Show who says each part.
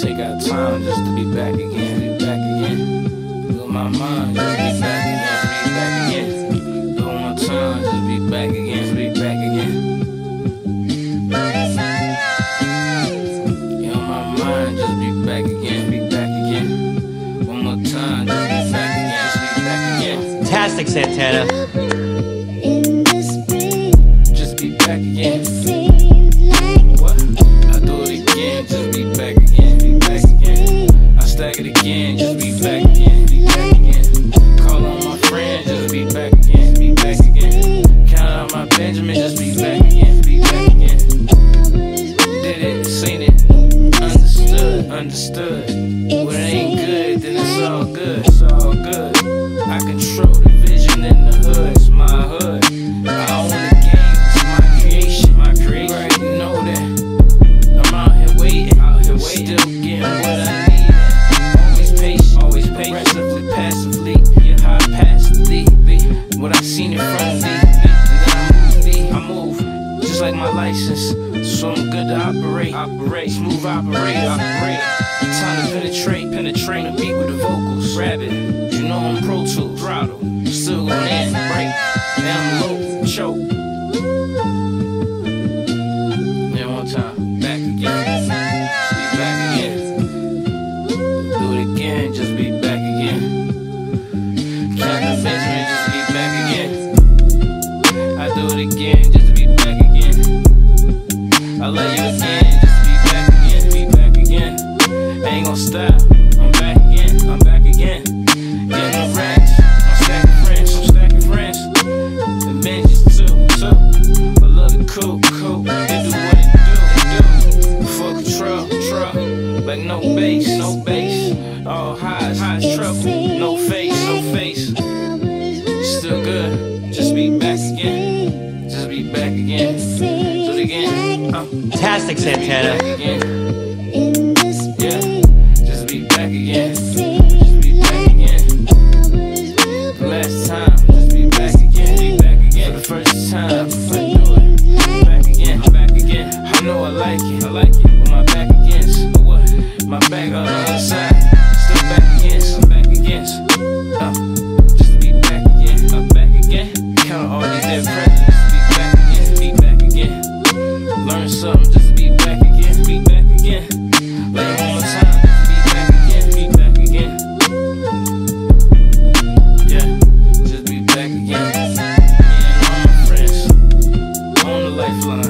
Speaker 1: Take our time just to be back again, be back again. Lose my mind, just be back again, be back again. Lose my time, just be be back again. Be back again, be back again. One more. Fantastic, Santana. Just be back again. Stack it again, just be back again, be back again. Call on my friends, just be back again, be back again. Count out my Benjamin, just be back again, be back again. Did it, seen it, understood, understood. When it ain't good, then it's all good, it's all good. I control just like my license. So I'm good to operate, operate, smooth operator, operator. Time to penetrate, penetrate the beat with the vocals. Grab it, you know I'm Pro Tools, throttle. I love you again, just be back again, be back again. Ain't gon' stop, I'm back again, I'm back again. The racks, I'm stacking friends, I'm stacking friends. The benches too, too. I love the cool, cool. It do what it do, it do. Full control, control. Like no bass, no bass. All highs, highs, trouble. No Fantastic Santana. Just be back again. be back again, be back again. Be back again, be back again. Yeah,
Speaker 2: just
Speaker 1: be back again. All my friends on the lifeline.